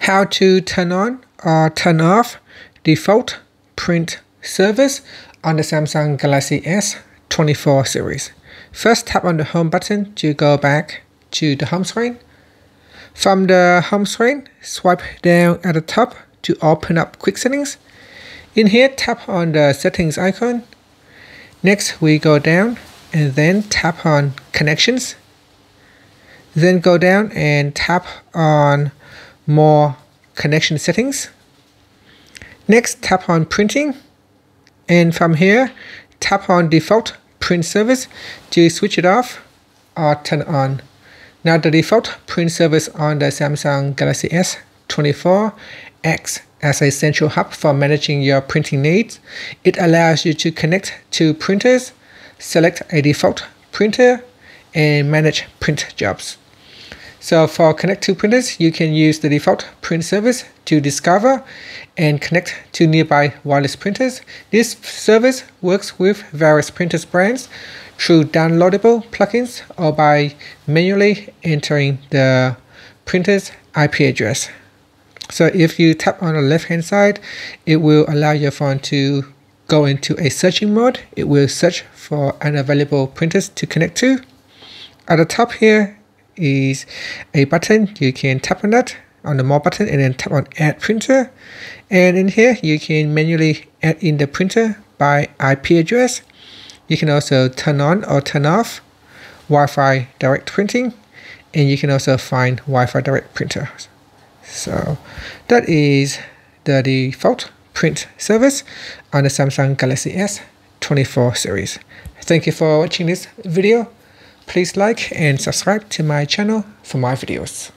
how to turn on or turn off default print service on the Samsung Galaxy S24 series. First tap on the home button to go back to the home screen. From the home screen, swipe down at the top to open up quick settings. In here, tap on the settings icon. Next, we go down and then tap on connections. Then go down and tap on more connection settings. Next, tap on printing. And from here, tap on default print service to switch it off or turn on. Now the default print service on the Samsung Galaxy S24 acts as a central hub for managing your printing needs. It allows you to connect to printers, select a default printer, and manage print jobs. So for Connect to printers, you can use the default print service to discover and connect to nearby wireless printers. This service works with various printers brands through downloadable plugins or by manually entering the printer's IP address. So if you tap on the left hand side, it will allow your phone to go into a searching mode. It will search for unavailable printers to connect to. At the top here, is a button. You can tap on that on the more button and then tap on add printer. And in here, you can manually add in the printer by IP address. You can also turn on or turn off Wi-Fi direct printing. And you can also find Wi-Fi direct printer. So that is the default print service on the Samsung Galaxy S24 series. Thank you for watching this video. Please like and subscribe to my channel for more videos.